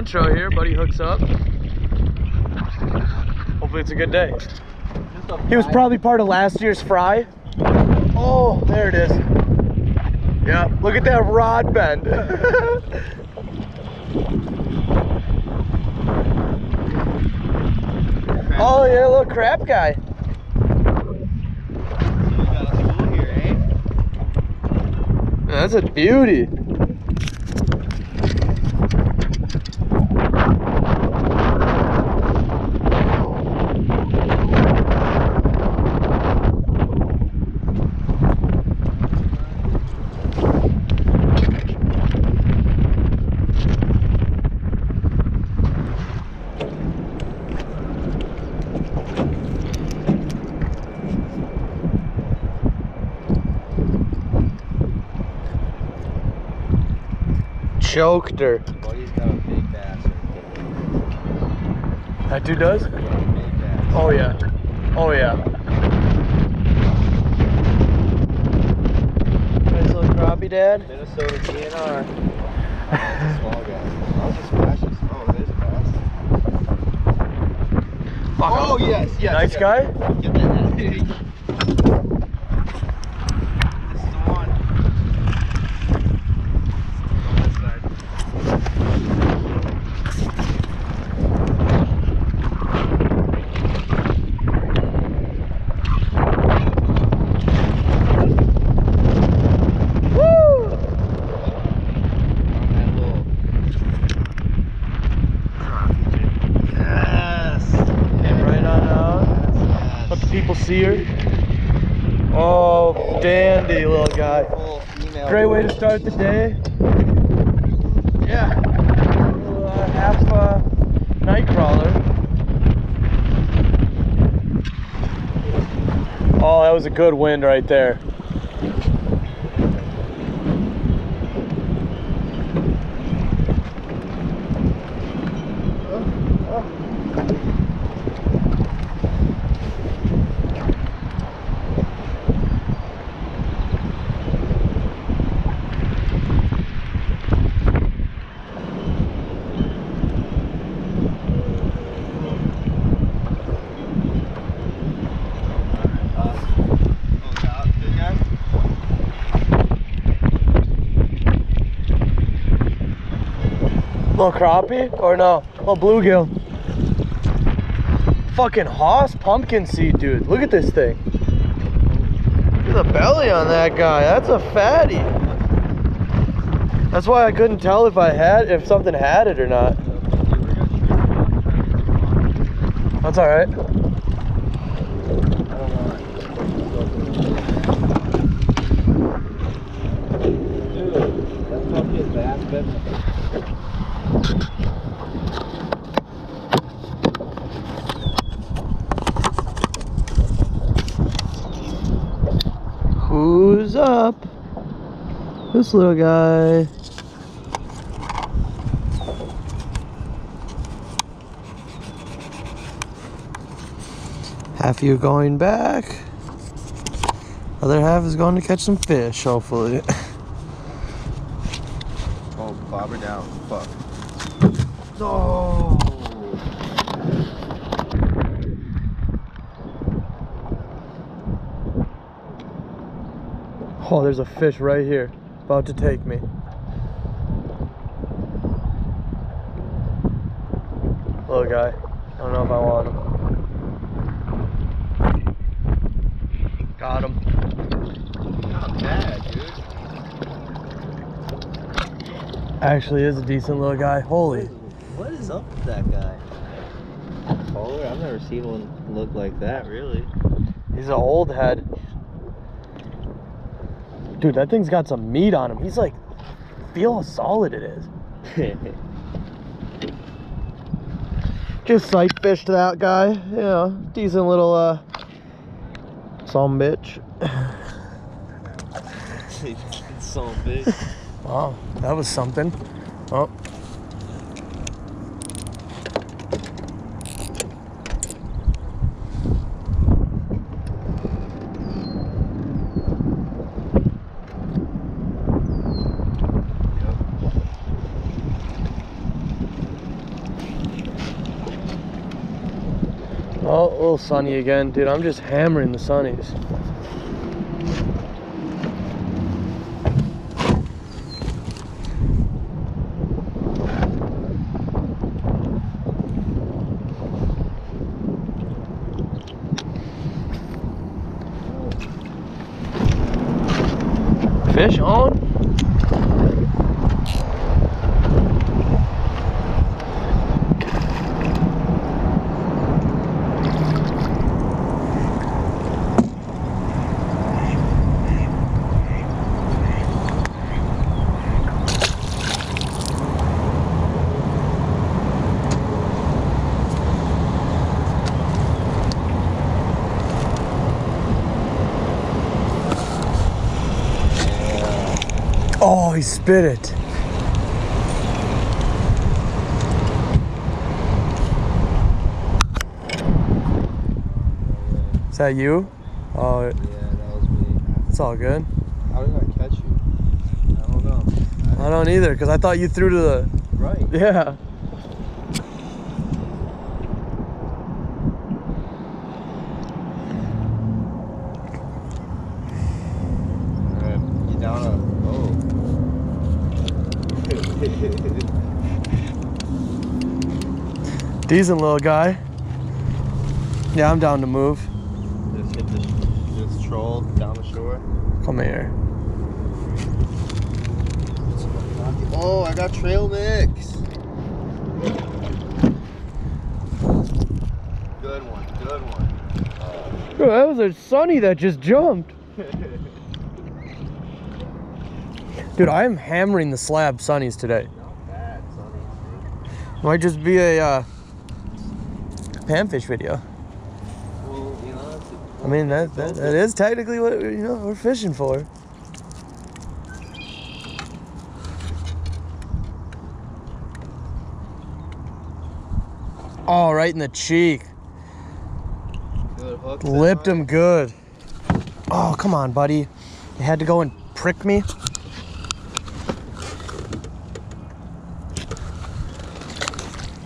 intro here. Buddy hooks up. Hopefully it's a good day. He was probably part of last year's fry. Oh, there it is. Yeah, look at that rod bend. oh yeah, little crap guy. That's a beauty. Choked her. Buddy's got a big bass. That dude does? Oh yeah. Oh yeah. Nice little crappie, Dad. Minnesota DNR. Small guy. I'll just flash this. Oh, it is a bass. Oh, yes, yes. Nice yes. guy. Get that. This is the one. On this side. Woo! On that little Yes. And right on out. Let the people see her. Oh, dandy little guy. Full female Great way to start the day. Yeah. Little, uh, half uh, night crawler. Oh, that was a good wind right there. Uh, oh, yeah, good guy. Little crappie? Or no? Little bluegill. Fucking Haas pumpkin seed, dude. Look at this thing. Look at the belly on that guy. That's a fatty. That's why I couldn't tell if I had, if something had it or not. That's all right. Dude, that bass This little guy. Half of you going back. Other half is going to catch some fish, hopefully. Oh, bobber down. Fuck. No. Oh, there's a fish right here, about to take me. Little guy. I don't know if I want him. Got him. Not bad, dude. Actually is a decent little guy. Holy. What is up with that guy? Polar? I've never seen one look like that, really. He's an old head. Dude, that thing's got some meat on him. He's like, feel how solid it is. Just sight fished that guy. You know, decent little, uh, some bitch. it's so big. Wow, that was something. Oh. Oh, little sunny again. Dude, I'm just hammering the sunnies. Fish on? Oh, he spit it. Is that you? Oh, Yeah, that was me. it's all good. How did I catch you? I don't know. I don't either, because I thought you threw to the. Right. Yeah. Alright, you down a. Oh. Decent little guy. Yeah, I'm down to move. Just hit this, this troll down the shore. Come here. Oh, I got trail mix. Good one, good one. Bro, that was a sunny that just jumped. Dude, I am hammering the slab sunnies today. Not bad, Sonny. Might just be a uh, panfish video. Well, you know, I mean, that, that, that is technically what you know we're fishing for. Oh, right in the cheek. good hook. Lipped him good. Oh, come on, buddy. You had to go and prick me.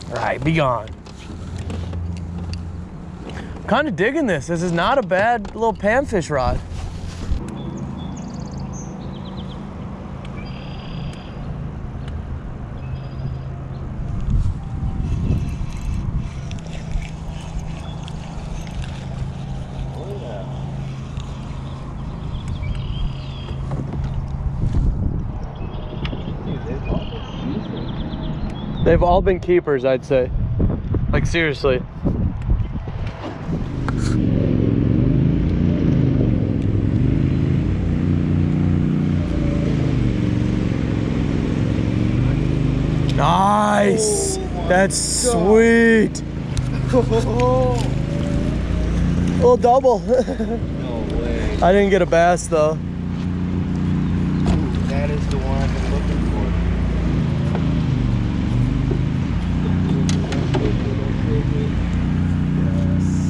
All right, be gone. Kind of digging this. This is not a bad little panfish rod. They've all been keepers, I'd say. Like seriously. Nice. That's sweet. Little oh, double. No way. I didn't get a bass though. That is the one I've been looking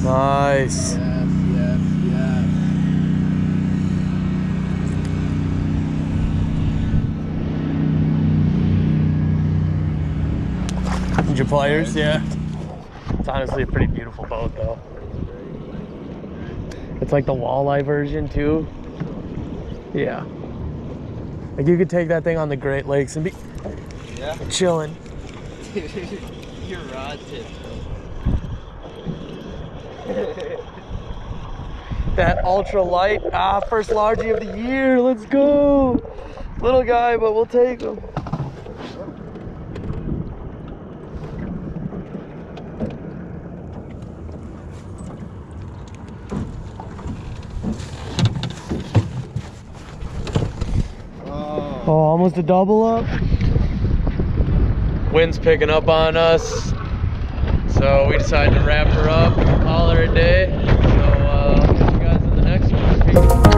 for. Nice. Yes, yes. Your pliers? Yeah. It's honestly a pretty beautiful boat though. It's like the walleye version too. Yeah. Like you could take that thing on the Great Lakes and be Yeah. chilling. Your rod tip. That ultra light, ah, first largie of the year. Let's go. Little guy, but we'll take him. Oh, almost a double up. Wind's picking up on us. So we decided to wrap her up, call her a day. So uh, catch you guys in the next one. Peace.